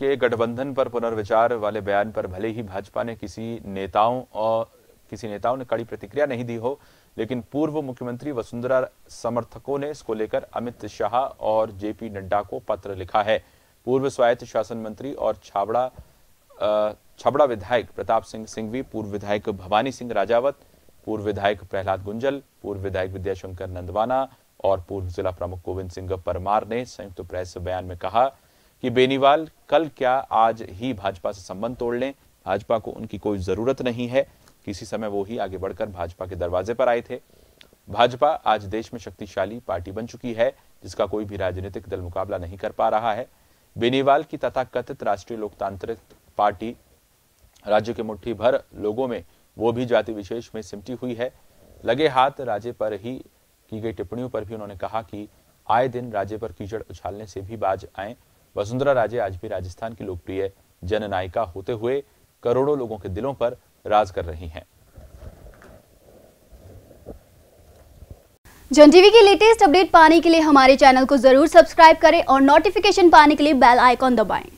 के गठबंधन पर पुनर्विचार वाले बयान पर भले ही भाजपा ने किसी नेताओं और किसी नेताओं ने कड़ी प्रतिक्रिया नहीं दी हो, लेकिन पूर्व मुख्यमंत्री वसुंधरा समर्थकों ने इसको लेकर अमित शाह और जेपी नड्डा को पत्र लिखा है। पूर्व स्वायत्त शासन मंत्री और छाबड़ा छबड़ा विधायक प्रताप सिंह सिंघवी, पूर्व विधायक भवानी सिंह राजावत, पूर्व विधायक प्रहलाद गुंजल, पूर्व विधायक विद्याशंकर नंदवाना और पूर्व जिला प्रमुख गोविंद सिंह परमार ने संयुक्त प्रेस बयान में कहा कि बेनीवाल, कल क्या आज ही भाजपा से संबंध तोड़ लें? भाजपा को उनकी कोई ज़रूरत नहीं है। किसी समय वो ही आगे बढ़कर भाजपा के दरवाजे पर आए थे। भाजपा आज देश में शक्तिशाली पार्टी बन चुकी है, जिसका कोई भी राजनीतिक दल मुकाबला नहीं कर पा रहा है। बेनीवाल की तथाकथित राष्ट्रीय लोकतांत्रिक पार्टी, राज्य के मुट्ठी भर लोगों में वो भी जाति विशेष में सिमटी हुई है। लगे हाथ राज्य पर ही की गई टिप्पणियों पर भी उन्होंने कहा कि आए दिन राज्य पर कीचड़ उछालने से भी बाज आए। वसुंधरा राजे आज भी राजस्थान की लोकप्रिय जननायिका होते हुए करोड़ों लोगों के दिलों पर राज कर रही हैं। जन टीवी की लेटेस्ट अपडेट पाने के लिए हमारे चैनल को ज़रूर सब्सक्राइब करें और नोटिफिकेशन पाने के लिए बेल आइकॉन दबाएँ।